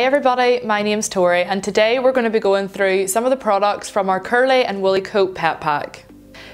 Hey everybody, my name's Tori and today we're going to be going through some of the products from our Curly and Woolly Coat Pet Pack.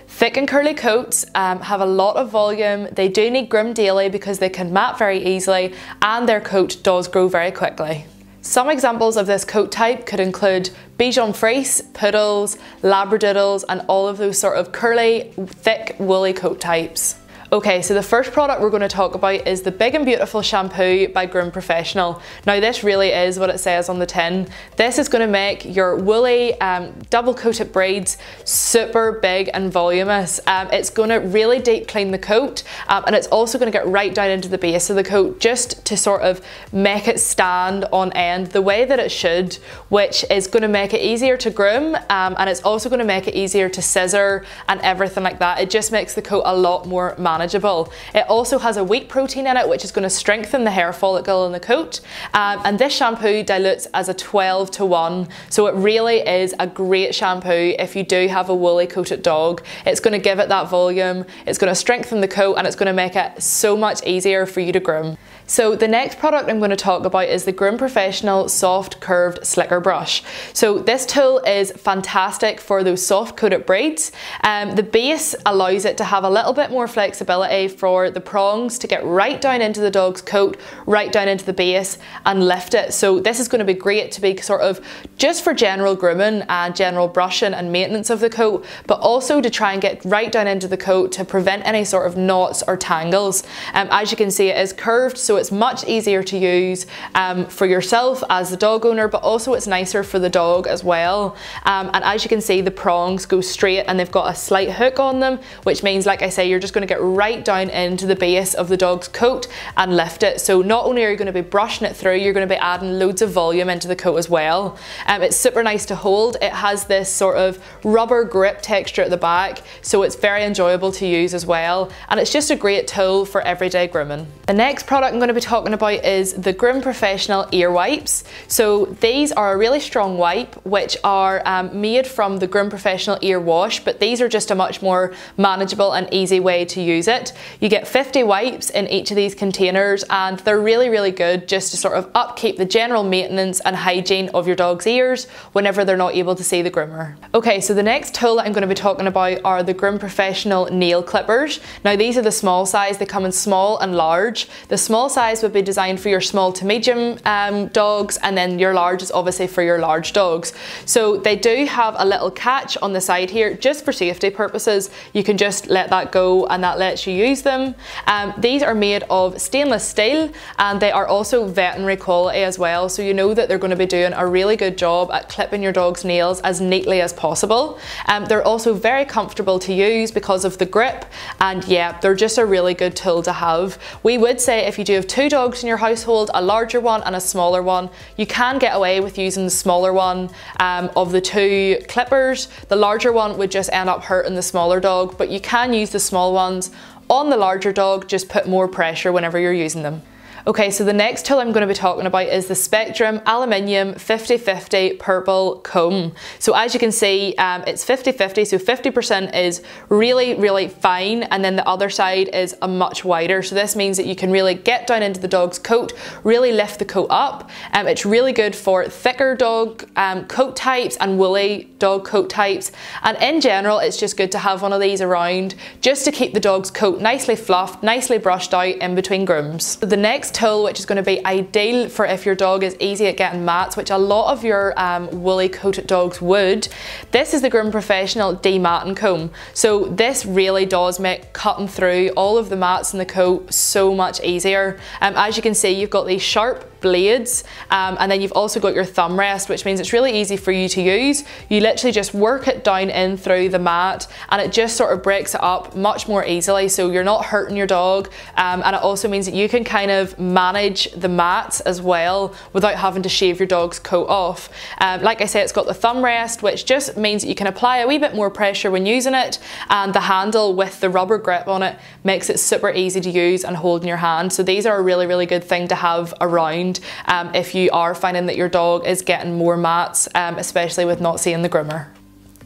Thick and curly coats um, have a lot of volume, they do need groomed daily because they can mat very easily and their coat does grow very quickly. Some examples of this coat type could include Bichon Frise, Poodles, Labradoodles and all of those sort of curly, thick, woolly coat types. Okay, so the first product we're going to talk about is the Big and Beautiful shampoo by Groom Professional. Now this really is what it says on the tin. This is going to make your woolly um, double coated braids super big and voluminous. Um, it's going to really deep clean the coat um, and it's also going to get right down into the base of the coat just to sort of make it stand on end the way that it should, which is going to make it easier to groom um, and it's also going to make it easier to scissor and everything like that. It just makes the coat a lot more manageable manageable. It also has a wheat protein in it which is going to strengthen the hair follicle in the coat um, and this shampoo dilutes as a 12 to 1 so it really is a great shampoo if you do have a woolly coated dog. It's going to give it that volume, it's going to strengthen the coat and it's going to make it so much easier for you to groom. So the next product I'm going to talk about is the Groom Professional Soft Curved Slicker Brush. So this tool is fantastic for those soft coated braids. Um, the base allows it to have a little bit more flexibility for the prongs to get right down into the dog's coat, right down into the base and lift it. So this is going to be great to be sort of just for general grooming and general brushing and maintenance of the coat, but also to try and get right down into the coat to prevent any sort of knots or tangles. Um, as you can see it is curved so it's much easier to use um, for yourself as the dog owner but also it's nicer for the dog as well. Um, and as you can see the prongs go straight and they've got a slight hook on them which means like I say you're just going to get right down into the base of the dog's coat and lift it. So not only are you going to be brushing it through you're going to be adding loads of volume into the coat as well. Um, it's super nice to hold. It has this sort of rubber grip texture at the back so it's very enjoyable to use as well. And it's just a great tool for everyday grooming. The next product I'm going to be talking about is the Groom Professional Ear Wipes. So these are a really strong wipe which are um, made from the Groom Professional Ear Wash but these are just a much more manageable and easy way to use it. You get 50 wipes in each of these containers and they're really really good just to sort of upkeep the general maintenance and hygiene of your dog's ears whenever they're not able to see the groomer. Okay so the next tool that I'm going to be talking about are the Groom Professional Nail Clippers. Now these are the small size, they come in small and large. The small size would be designed for your small to medium um, dogs and then your large is obviously for your large dogs. So they do have a little catch on the side here just for safety purposes. You can just let that go and that lets you use them. Um, these are made of stainless steel and they are also veterinary quality as well so you know that they're going to be doing a really good job at clipping your dog's nails as neatly as possible. Um, they're also very comfortable to use because of the grip and yeah they're just a really good tool to have. We would say if you do have two dogs dogs in your household, a larger one and a smaller one. You can get away with using the smaller one um, of the two clippers. The larger one would just end up hurting the smaller dog, but you can use the small ones on the larger dog, just put more pressure whenever you're using them. Okay, so the next tool I'm going to be talking about is the Spectrum Aluminium 50-50 Purple Comb. So as you can see, um, it's 50-50, so 50% is really, really fine, and then the other side is a much wider. So this means that you can really get down into the dog's coat, really lift the coat up. Um, it's really good for thicker dog um, coat types and woolly dog coat types. And in general, it's just good to have one of these around just to keep the dog's coat nicely fluffed, nicely brushed out in between grooms. So the next tool which is going to be ideal for if your dog is easy at getting mats, which a lot of your um, woolly coated dogs would. This is the Groom Professional Dematting Comb. So this really does make cutting through all of the mats in the coat so much easier. Um, as you can see, you've got these sharp blades um, and then you've also got your thumb rest which means it's really easy for you to use. You literally just work it down in through the mat and it just sort of breaks it up much more easily so you're not hurting your dog um, and it also means that you can kind of manage the mats as well without having to shave your dog's coat off. Um, like I said it's got the thumb rest which just means that you can apply a wee bit more pressure when using it and the handle with the rubber grip on it makes it super easy to use and hold in your hand so these are a really really good thing to have around um, if you are finding that your dog is getting more mats, um, especially with not seeing the groomer.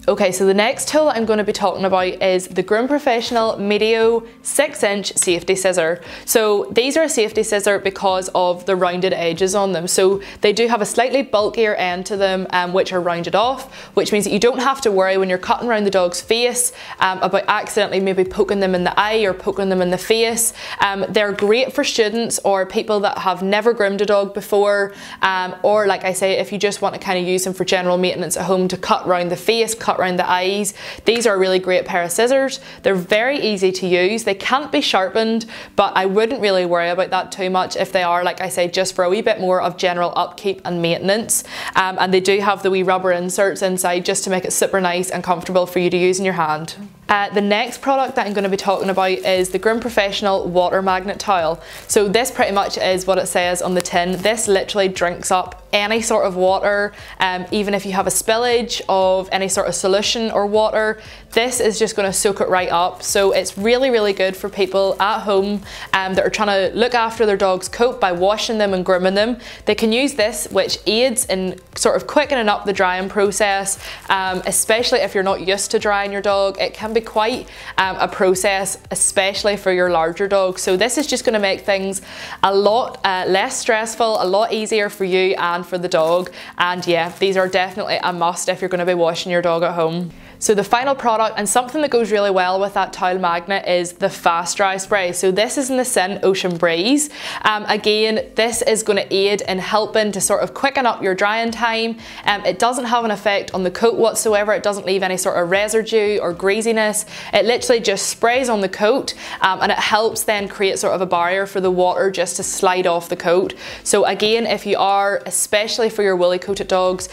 Okay, so the next tool I'm going to be talking about is the Groom Professional Medio 6 inch safety scissor. So these are a safety scissor because of the rounded edges on them. So they do have a slightly bulkier end to them um, which are rounded off, which means that you don't have to worry when you're cutting around the dog's face um, about accidentally maybe poking them in the eye or poking them in the face. Um, they're great for students or people that have never groomed a dog before um, or like I say, if you just want to kind of use them for general maintenance at home to cut around the face, cut around the eyes. These are a really great pair of scissors. They're very easy to use. They can't be sharpened, but I wouldn't really worry about that too much if they are, like I say, just for a wee bit more of general upkeep and maintenance. Um, and they do have the wee rubber inserts inside just to make it super nice and comfortable for you to use in your hand. Uh, the next product that I'm going to be talking about is the Groom Professional Water Magnet Towel. So this pretty much is what it says on the tin. This literally drinks up any sort of water, um, even if you have a spillage of any sort of solution or water, this is just going to soak it right up. So it's really, really good for people at home um, that are trying to look after their dog's coat by washing them and grooming them. They can use this, which aids in sort of quickening up the drying process, um, especially if you're not used to drying your dog. It can be quite um, a process, especially for your larger dog. So this is just going to make things a lot uh, less stressful, a lot easier for you and for the dog. And yeah, these are definitely a must if you're going to be washing your dog at home. So the final product and something that goes really well with that towel magnet is the Fast Dri spray. So this is in the scent Ocean Breeze. Um, again, this is going to aid in helping to sort of quicken up your drying time. Um, it doesn't have an effect on the coat whatsoever. It doesn't leave any sort of residue or greasiness. It literally just sprays on the coat um, and it helps then create sort of a barrier for the water just to slide off the coat. So again, if you are, especially for your woolly coated dogs,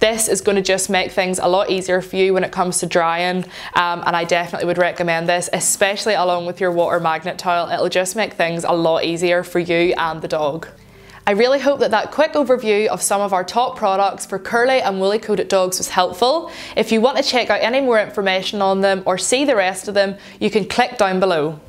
this is going to just make things a lot easier for you when it comes to drying um, and I definitely would recommend this, especially along with your water magnet towel. It'll just make things a lot easier for you and the dog. I really hope that that quick overview of some of our top products for curly and woolly coated dogs was helpful. If you want to check out any more information on them or see the rest of them, you can click down below.